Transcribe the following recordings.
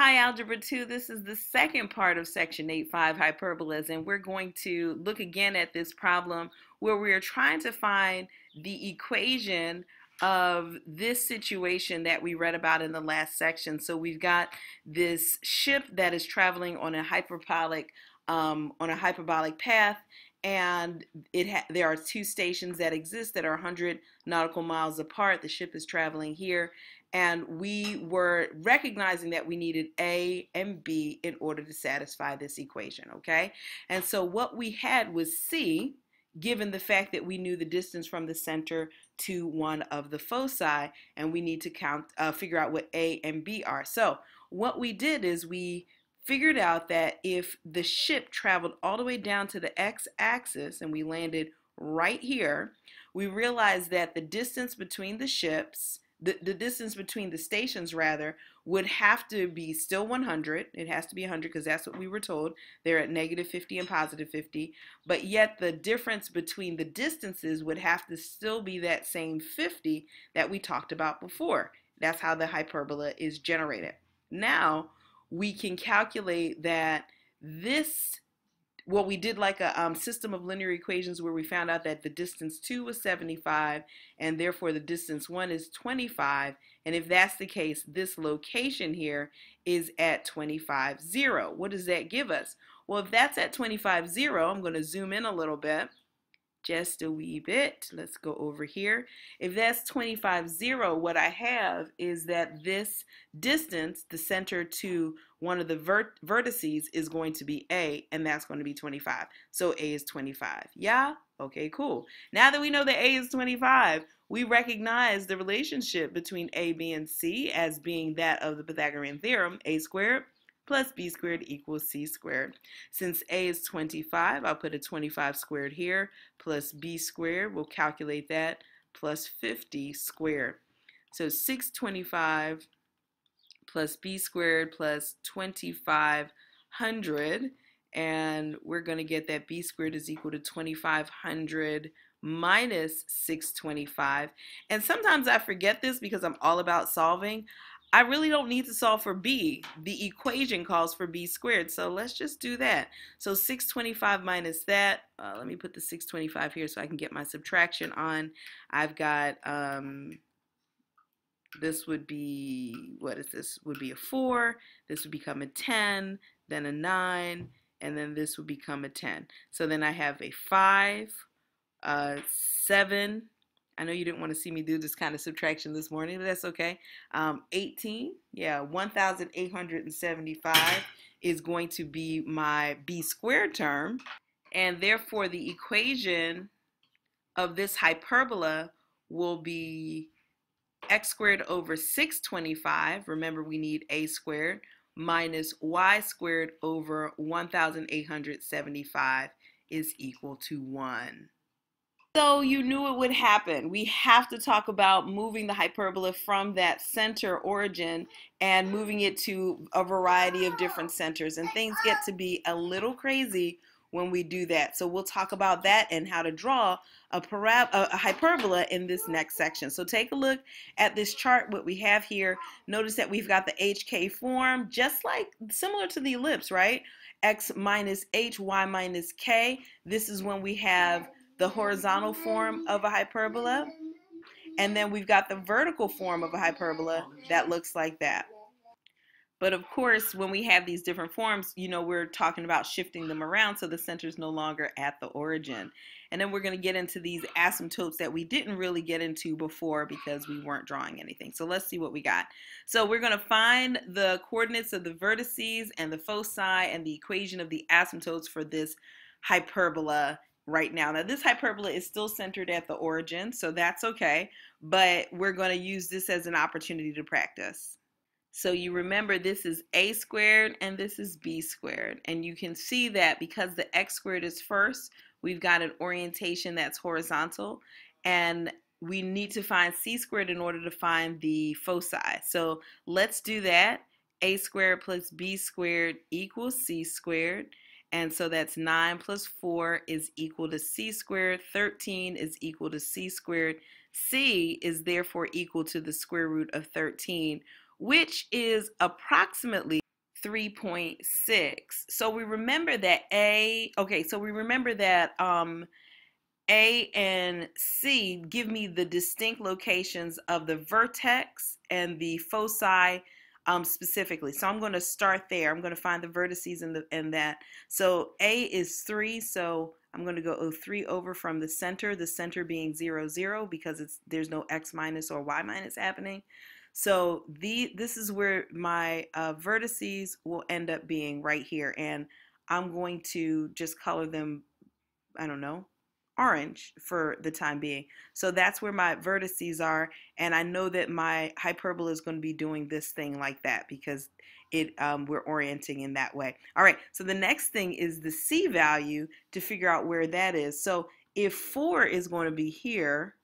Hi, Algebra 2. This is the second part of Section 8.5 hyperbolas, and we're going to look again at this problem where we are trying to find the equation of this situation that we read about in the last section. So we've got this ship that is traveling on a hyperbolic um, on a hyperbolic path, and it there are two stations that exist that are 100 nautical miles apart. The ship is traveling here, and we were recognizing that we needed A and B in order to satisfy this equation, okay? And so what we had was C, given the fact that we knew the distance from the center to one of the foci, and we need to count, uh, figure out what A and B are. So what we did is we figured out that if the ship traveled all the way down to the x-axis and we landed right here, we realized that the distance between the ships the, the distance between the stations rather would have to be still 100 it has to be 100 because that's what we were told. They're at negative 50 and positive 50 but yet the difference between the distances would have to still be that same 50 that we talked about before. That's how the hyperbola is generated. Now we can calculate that this well, we did like a um, system of linear equations where we found out that the distance 2 was 75 and therefore the distance 1 is 25. And if that's the case, this location here is at 25, 0. What does that give us? Well, if that's at 25, 0, I'm going to zoom in a little bit just a wee bit. Let's go over here. If that's 25, 0, what I have is that this distance, the center to one of the vert vertices is going to be A, and that's going to be 25. So A is 25. Yeah? Okay, cool. Now that we know that A is 25, we recognize the relationship between A, B, and C as being that of the Pythagorean theorem, A squared plus b squared equals c squared. Since a is 25, I'll put a 25 squared here, plus b squared, we'll calculate that, plus 50 squared. So 625 plus b squared plus 2500, and we're going to get that b squared is equal to 2500 minus 625. And sometimes I forget this because I'm all about solving. I really don't need to solve for b. The equation calls for b squared, so let's just do that. So 625 minus that, uh, let me put the 625 here so I can get my subtraction on. I've got, um, this would be, what is this, would be a 4, this would become a 10, then a 9, and then this would become a 10. So then I have a 5, a 7, I know you didn't want to see me do this kind of subtraction this morning, but that's okay. Um, 18, yeah, 1,875 is going to be my b squared term. And therefore, the equation of this hyperbola will be x squared over 625. Remember, we need a squared minus y squared over 1,875 is equal to 1. So you knew it would happen. We have to talk about moving the hyperbola from that center origin and moving it to a variety of different centers. And things get to be a little crazy when we do that. So we'll talk about that and how to draw a, parab- a, hyperbola in this next section. So take a look at this chart, what we have here. Notice that we've got the HK form, just like similar to the ellipse, right? X minus H, Y minus K. This is when we have the horizontal form of a hyperbola. And then we've got the vertical form of a hyperbola that looks like that. But of course, when we have these different forms, you know, we're talking about shifting them around so the center is no longer at the origin. And then we're going to get into these asymptotes that we didn't really get into before because we weren't drawing anything. So let's see what we got. So we're going to find the coordinates of the vertices and the foci and the equation of the asymptotes for this hyperbola right now. Now, this hyperbola is still centered at the origin, so that's okay, but we're going to use this as an opportunity to practice. So you remember this is a squared and this is b squared. And you can see that because the x squared is first, we've got an orientation that's horizontal. And we need to find c squared in order to find the foci. So let's do that. a squared plus b squared equals c squared. And so that's 9 plus 4 is equal to c squared. 13 is equal to c squared. c is therefore equal to the square root of 13, which is approximately 3.6. So we remember that A, okay, so we remember that um, A and C give me the distinct locations of the vertex and the foci um, specifically. So I'm going to start there. I'm going to find the vertices in, the, in that. So A is 3, so I'm going to go 3 over from the center, the center being 0, 0 because it's there's no x minus or y minus happening. So the this is where my uh, vertices will end up being right here. And I'm going to just color them, I don't know, orange for the time being. So that's where my vertices are. And I know that my hyperbola is going to be doing this thing like that because it um, we're orienting in that way. All right, so the next thing is the C value to figure out where that is. So if 4 is going to be here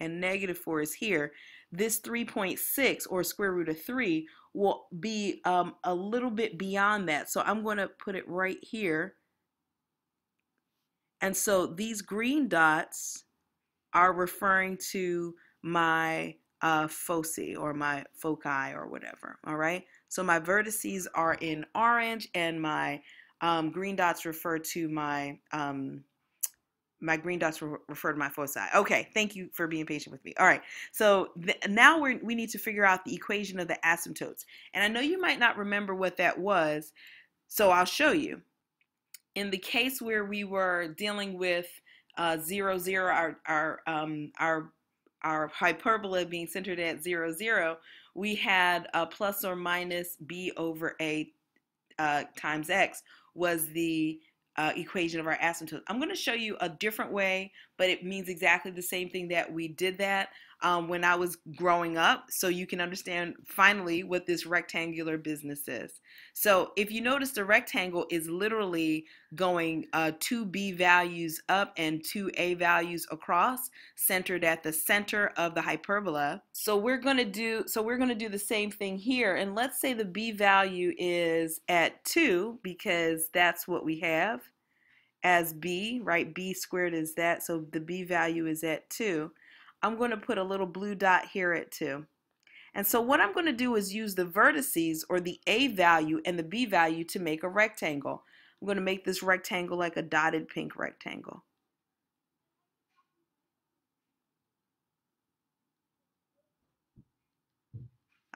and negative 4 is here, this 3.6 or square root of 3 will be um, a little bit beyond that. So I'm going to put it right here. And so these green dots are referring to my uh, foci or my foci or whatever. All right. So my vertices are in orange and my um, green dots refer to my um, my green dots re refer to my foci. Okay, thank you for being patient with me. All right, so now we we need to figure out the equation of the asymptotes. And I know you might not remember what that was, so I'll show you. In the case where we were dealing with uh, zero, zero, our, our, um, our, our hyperbola being centered at zero, zero, we had a plus or minus b over a uh, times x was the uh, equation of our asymptotes. I'm going to show you a different way, but it means exactly the same thing that we did that um, when I was growing up, so you can understand finally what this rectangular business is. So if you notice, the rectangle is literally going uh, two b values up and two a values across, centered at the center of the hyperbola. So we're to do so we're to do the same thing here, and let's say the b value is at two because that's what we have as b, right? b squared is that, so the b value is at 2. I'm going to put a little blue dot here at 2. And so what I'm going to do is use the vertices or the a value and the b value to make a rectangle. I'm going to make this rectangle like a dotted pink rectangle.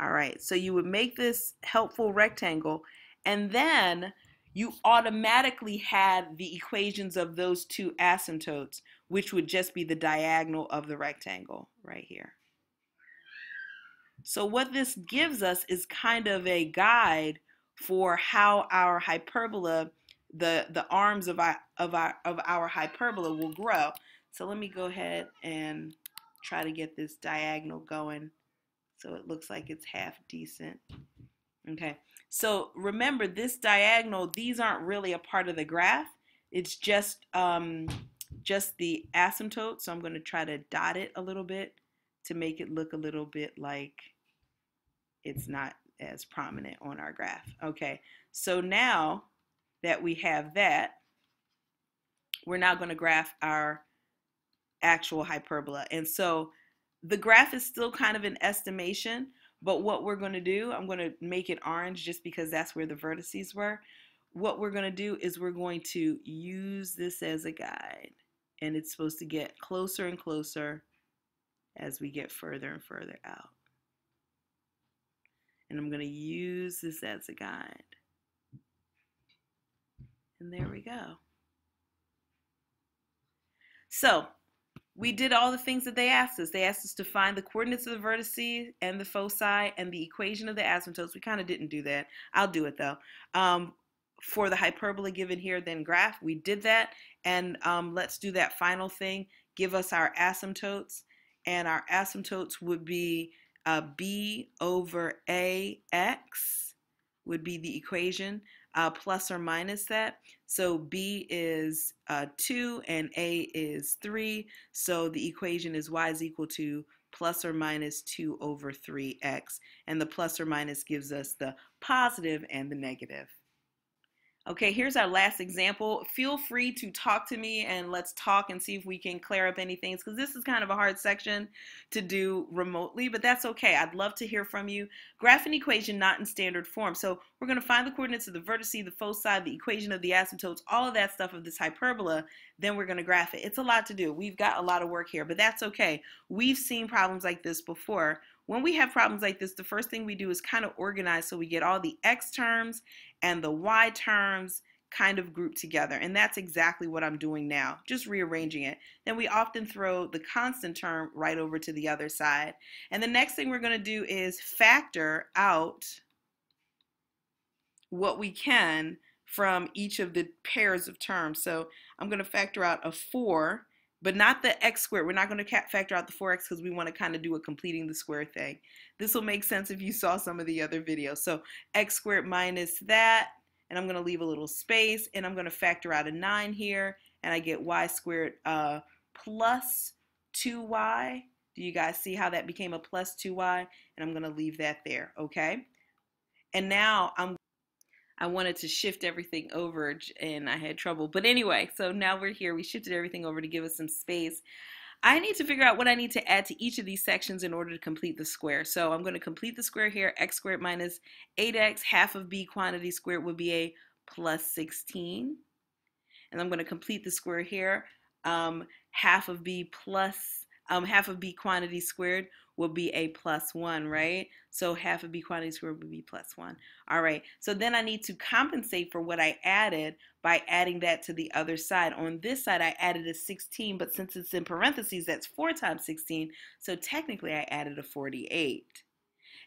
All right, so you would make this helpful rectangle and then you automatically had the equations of those two asymptotes, which would just be the diagonal of the rectangle right here. So what this gives us is kind of a guide for how our hyperbola, the, the arms of our, of, our, of our hyperbola will grow. So let me go ahead and try to get this diagonal going so it looks like it's half decent. Okay, so remember this diagonal, these aren't really a part of the graph. It's just, um, just the asymptote. So I'm going to try to dot it a little bit to make it look a little bit like it's not as prominent on our graph. Okay, so now that we have that, we're now going to graph our actual hyperbola. And so the graph is still kind of an estimation, but what we're going to do, I'm going to make it orange just because that's where the vertices were. What we're going to do is we're going to use this as a guide. And it's supposed to get closer and closer as we get further and further out. And I'm going to use this as a guide. And there we go. So we did all the things that they asked us. They asked us to find the coordinates of the vertices and the foci and the equation of the asymptotes. We kind of didn't do that. I'll do it though. Um, for the hyperbola given here, then graph, we did that. And um, let's do that final thing. Give us our asymptotes. And our asymptotes would be uh, b over ax would be the equation uh, plus or minus that. So b is uh, 2 and a is 3. So the equation is y is equal to plus or minus 2 over 3x. And the plus or minus gives us the positive and the negative. Okay, here's our last example. Feel free to talk to me and let's talk and see if we can clear up anything because this is kind of a hard section to do remotely, but that's okay. I'd love to hear from you. Graph an equation not in standard form. So we're going to find the coordinates of the vertices, the foci, the equation of the asymptotes, all of that stuff of this hyperbola. Then we're going to graph it. It's a lot to do. We've got a lot of work here, but that's okay. We've seen problems like this before when we have problems like this, the first thing we do is kind of organize so we get all the x terms and the y terms kind of grouped together. And that's exactly what I'm doing now, just rearranging it. Then we often throw the constant term right over to the other side. And the next thing we're going to do is factor out what we can from each of the pairs of terms. So I'm going to factor out a 4 but not the x squared. We're not going to factor out the 4x because we want to kind of do a completing the square thing. This will make sense if you saw some of the other videos. So x squared minus that, and I'm going to leave a little space, and I'm going to factor out a 9 here, and I get y squared uh, plus 2y. Do you guys see how that became a plus 2y? And I'm going to leave that there, okay? And now I'm I wanted to shift everything over and I had trouble. But anyway, so now we're here. We shifted everything over to give us some space. I need to figure out what I need to add to each of these sections in order to complete the square. So I'm going to complete the square here. x squared minus 8x, half of b quantity squared would be a plus 16. And I'm going to complete the square here. Um, half of b plus, um, half of b quantity squared will be a plus 1, right? So half of b quantity squared would be plus 1. All right, so then I need to compensate for what I added by adding that to the other side. On this side, I added a 16, but since it's in parentheses, that's 4 times 16, so technically I added a 48.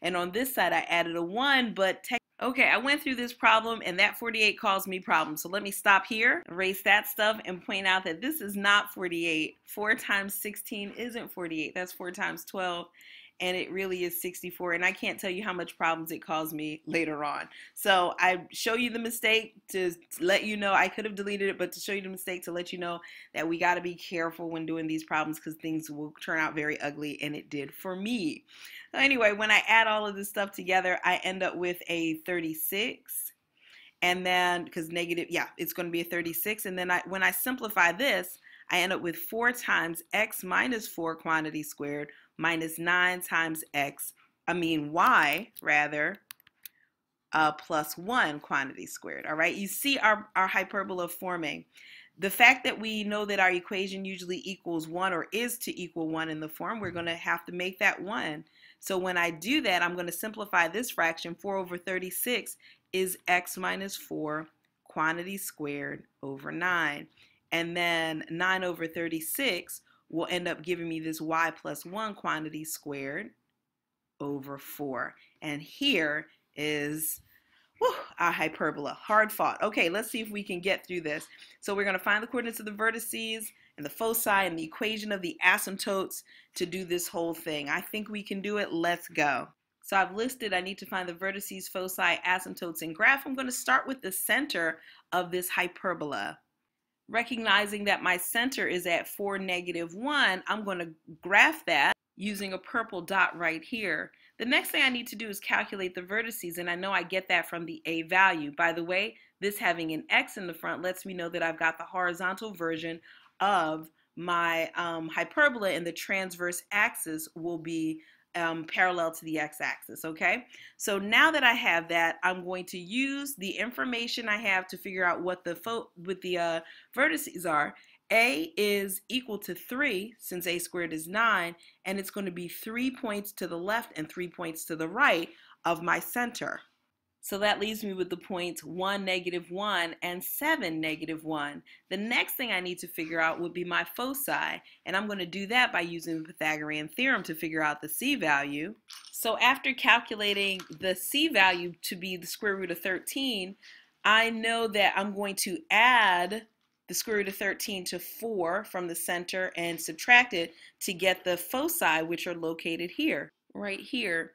And on this side, I added a 1, but Okay, I went through this problem and that 48 caused me problems. So let me stop here, erase that stuff, and point out that this is not 48. 4 times 16 isn't 48. That's 4 times 12 and it really is 64 and I can't tell you how much problems it caused me later on. So I show you the mistake to let you know I could have deleted it but to show you the mistake to let you know that we got to be careful when doing these problems because things will turn out very ugly and it did for me. Anyway, when I add all of this stuff together, I end up with a 36 and then because negative yeah it's going to be a 36 and then I when I simplify this I end up with 4 times x minus 4 quantity squared minus 9 times x, I mean y rather, uh, plus 1 quantity squared. All right, you see our, our hyperbola forming. The fact that we know that our equation usually equals 1 or is to equal 1 in the form, we're mm-hmm. going to have to make that 1. So when I do that, I'm going to simplify this fraction. 4 over 36 is x minus 4 quantity squared over 9. And then 9 over 36 will end up giving me this y plus 1 quantity squared over 4. And here is whew, our hyperbola, hard fought. Okay, let's see if we can get through this. So we're going to find the coordinates of the vertices and the foci and the equation of the asymptotes to do this whole thing. I think we can do it. Let's go. So I've listed, I need to find the vertices, foci, asymptotes, and graph. I'm going to start with the center of this hyperbola recognizing that my center is at 4, negative 1, I'm going to graph that using a purple dot right here. The next thing I need to do is calculate the vertices, and I know I get that from the A value. By the way, this having an X in the front lets me know that I've got the horizontal version of my um, hyperbola, and the transverse axis will be um, parallel to the x-axis, okay? So now that I have that, I'm going to use the information I have to figure out what the what the uh, vertices are. A is equal to 3, since a squared is 9, and it's going to be 3 points to the left and 3 points to the right of my center. So that leaves me with the points 1, negative 1, and 7, negative 1. The next thing I need to figure out would be my foci, and I'm going to do that by using the Pythagorean theorem to figure out the c value. So after calculating the c value to be the square root of 13, I know that I'm going to add the square root of 13 to 4 from the center and subtract it to get the foci, which are located here, right here.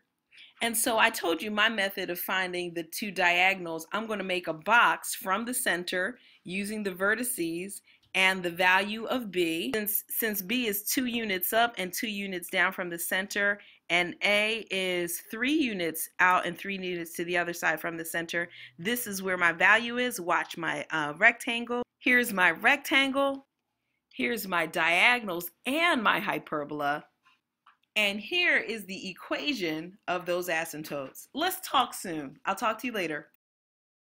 And so I told you my method of finding the two diagonals, I'm going to make a box from the center using the vertices and the value of B. Since, since B is two units up and two units down from the center and A is 3 units out and 3 units to the other side from the center. This is where my value is. Watch my uh, rectangle. Here's my rectangle. Here's my diagonals and my hyperbola. And here is the equation of those asymptotes. Let's talk soon. I'll talk to you later.